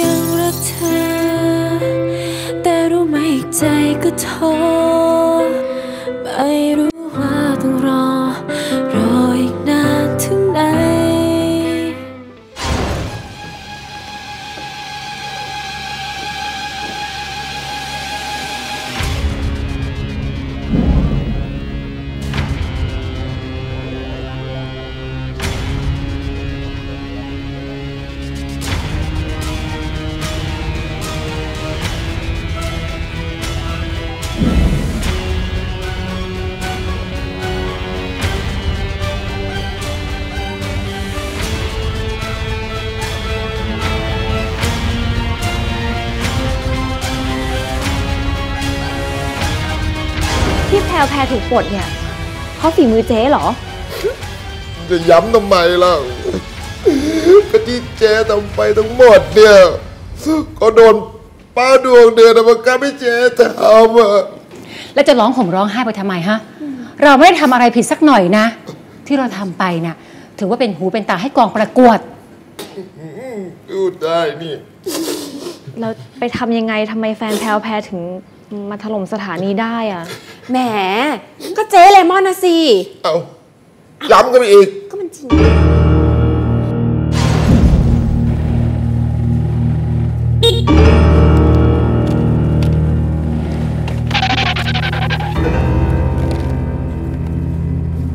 ยังรักเธอ แต่รู้ไหมอกใจก็ท้อไม่ ที่แพลวแพรถูกปลดเนี่ย เพราะฝีมือเจ๊เหรอ จะย้ำทำไมล่ะก็ที่เจทำไปทั้งหมดเนี่ย ก็โดนป้าดวงเดือนมากับให้เจทำอะแล้วจะร้องห่มร้องไห้ไปทำไมฮะ เราไม่ได้ทำอะไรผิดสักหน่อยนะ ที่เราทำไปนะ่ะ ถือว่าเป็นหูเป็นตาให้กองประกวดพูดได้นี่แล้วไปทำยังไงทำไมแฟนแพลวแพรถึง มาถล่มสถานีได้อะแหม ก็เจ๊เลมอนนะสิ เอาย้ำกันไปอีก ก็มันจริง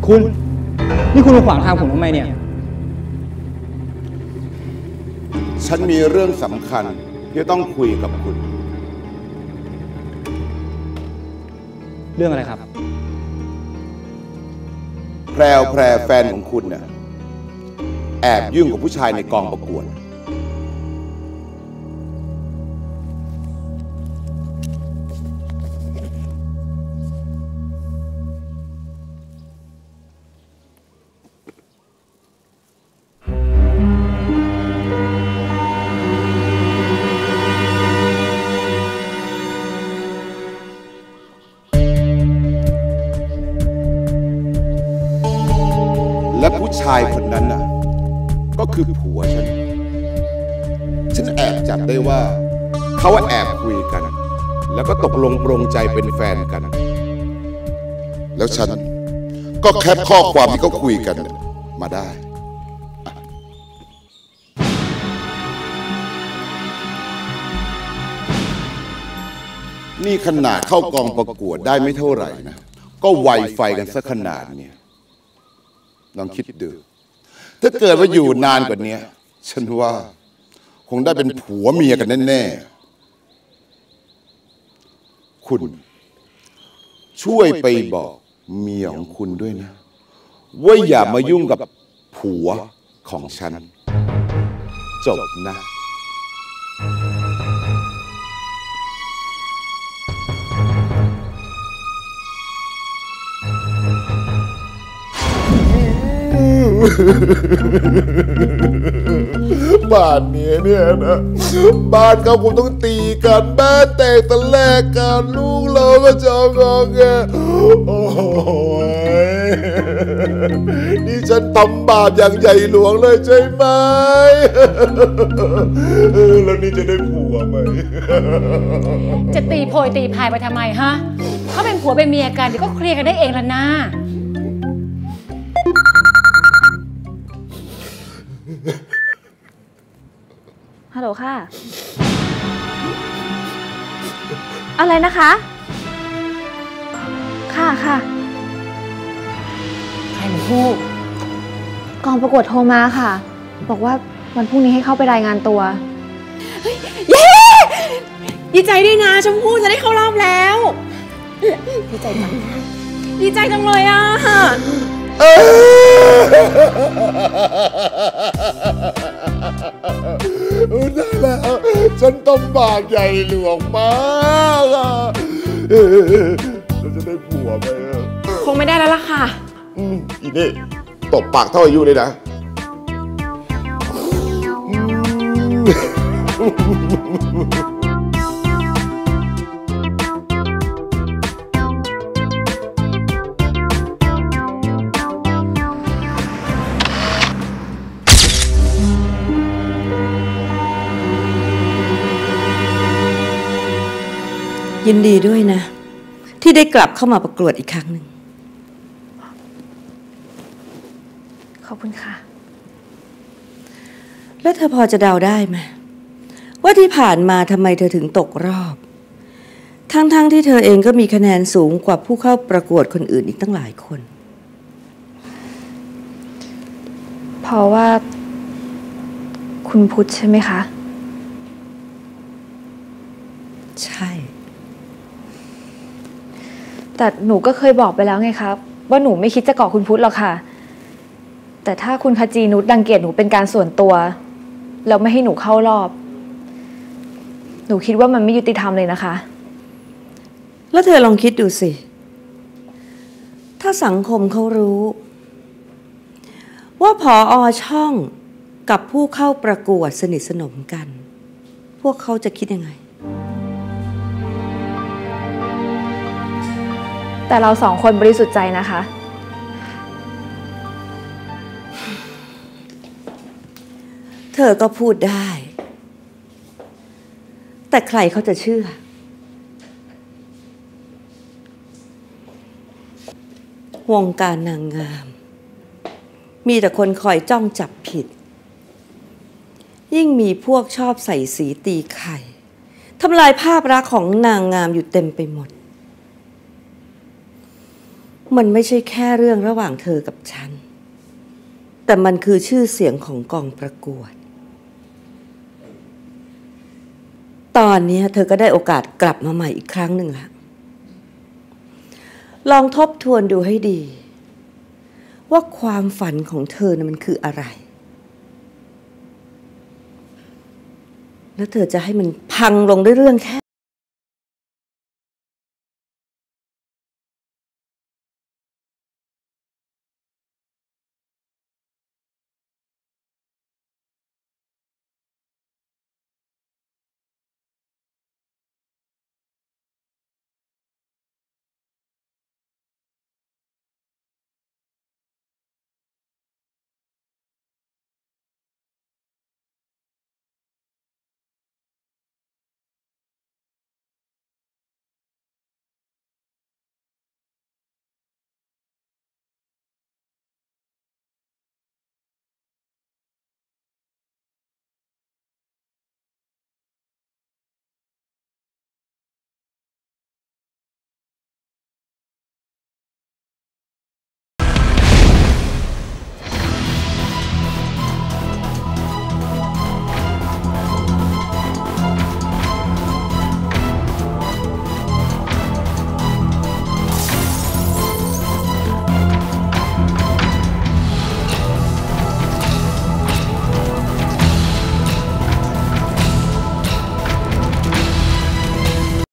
คุณ นี่คุณมาขวางทางผมทำไมเนี่ย ฉันมีเรื่องสำคัญที่ต้องคุยกับคุณ เรื่องอะไรครับ แพรวแพรแฟนของคุณเนี่ยแอบยุ่งกับผู้ชายในกองประกวด ผู้ชายคนนั้นน่ะ ก็คือผัวฉัน ฉันแอบจับได้ว่า เขาแอบคุยกัน แล้วก็ตกลงปรงใจเป็นแฟนกัน แล้วฉันก็แคปข้อความที่เขาคุยกันมาได้นี่ขนาดเข้ากองประกวดได้ไม่เท่าไหร่นะ ก็ไวไฟกันสักขนาดเนี่ย ลองคิดดูถ้าเกิดว่าอยู่นานกว่านี้ฉันว่า คงได้เป็นผัวเมียกันแน่ๆ คุณ ช่วยไปบอกเมียของคุณด้วยนะ ว่าอย่ามายุ่งกับผัวของฉัน จบนะ บ้านเนี้ยเนี่ยนะบ้านเขาคงต้องตีกันบ้านแตกตะแลกกันลูกเราก็จะงองแงโอ้ยนี่ฉันทำบาปอย่างใหญ่หลวงเลยใช่ไหมแล้วนี่จะได้ผัวไหมจะตีโพยตีพายไปทำไมฮะเขาเป็นผัวเป็นเมียกันเดี๋ยวก็เคลียร์กันได้เองละนะ ฮัลโหลค่ะ อะไรนะคะ ค่ะค่ะใครเป็นผู้กองประกวดโทรมาค่ะ บอกว่าวันพรุ่งนี้ให้เข้าไปรายงานตัว เย้ดีใจด้วยนะชมพู่จะได้เข้ารอบแล้ว ดีใจจังดีใจจังเลยอะ ต้องบากใหญ่หลวงมากอะเราจะได้ผัวไหมอะคงไม่ได้แล้วล่ะค่ะ อืมอีนี่ตบปากเท่าอายุเลยนะ ยินดีด้วยนะ ที่ได้กลับเข้ามาประกวดอีกครั้งหนึ่ง ขอบคุณค่ะ แล้วเธอพอจะเดาได้ไหมว่าที่ผ่านมาทำไมเธอถึงตกรอบ ทั้งๆทที่เธอเองก็มีคะแนนสูงกว่าผู้เข้าประกวดคนอื่นอีกตั้งหลายคน เพราะว่า คุณพุทธใช่ไหมคะ ใช่ แต่หนูก็เคยบอกไปแล้วไงครับ ว่าหนูไม่คิดจะเกาะคุณพุทธหรอกค่ะ แต่ถ้าคุณขจีนุชดังเกียจหนูเป็นการส่วนตัว แล้วไม่ให้หนูเข้ารอบ หนูคิดว่ามันไม่ยุติธรรมเลยนะคะ แล้วเธอลองคิดดูสิ ถ้าสังคมเขารู้ ว่าผออช่องกับผู้เข้าประกวดสนิทสนมกัน พวกเขาจะคิดยังไง แต่เราสองคนบริสุทธิ์ใจนะคะ เธอก็พูดได้ แต่ใครเขาจะเชื่อ วงการนางงาม มีแต่คนคอยจ้องจับผิด ยิ่งมีพวกชอบใส่สีตีไข่ทำลายภาพลักษณ์ของนางงามอยู่เต็มไปหมด มันไม่ใช่แค่เรื่องระหว่างเธอกับฉัน แต่มันคือชื่อเสียงของกองประกวด ตอนนี้เธอก็ได้โอกาสกลับมาใหม่อีกครั้งหนึ่งละลองทบทวนดูให้ดี ว่าความฝันของเธอนะมันคืออะไร แล้วเธอจะให้มันพังลงด้วยเรื่องแค่